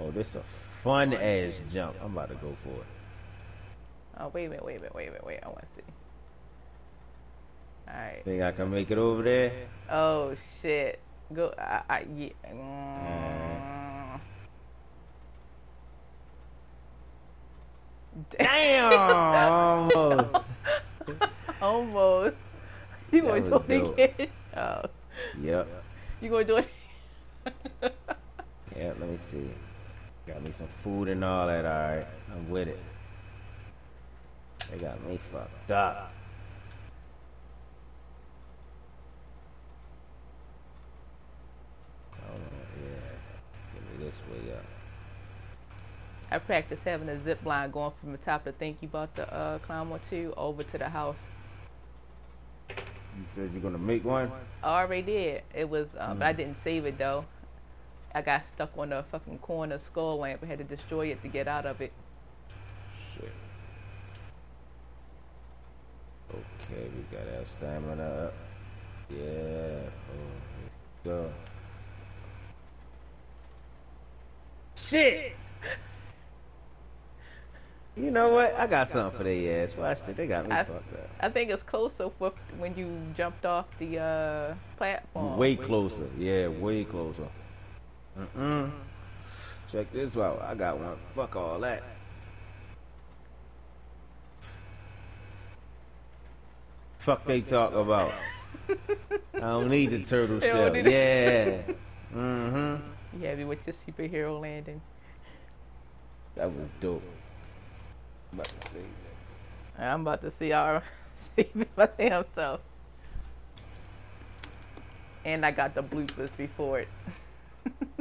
Oh, this a fun ass jump. I'm about to go for it. Oh, wait a minute, wait a minute, wait a minute, wait. I want to see. Alright. Think I can make it over there? Oh, shit. Go. I, I, yeah. Mm. Damn! Almost. Almost. You That gonna do it again? Oh. Yep. You gonna do it? Yeah, let me see. Got me some food and all that, alright. I'm with it. They got me fucked up. Hold on, yeah. Give me this way up. I practice having a zip line going from the top of the thing you about the uh, climb onto over to the house. You said you're gonna make one? I already did. It was, um, but I Mm. didn't save it though. I got stuck on a fucking corner skull lamp. I had to destroy it to get out of it. Shit. Okay, we got our stamina up. Yeah. Oh, go. Shit! You know what? I got something for their ass. Watch it. They got me I- fucked up. I think it's closer when you jumped off the uh, platform. Way closer. Yeah, way closer. Mm-mm. Check this out. I got one. Fuck all that. Fuck they talk about. I don't need the turtle They shell. Yeah. Mm-hmm. You happy with your superhero landing? That was dope. I'm about to that. I'm about to see our see my damn self. And I got the bloopers before it.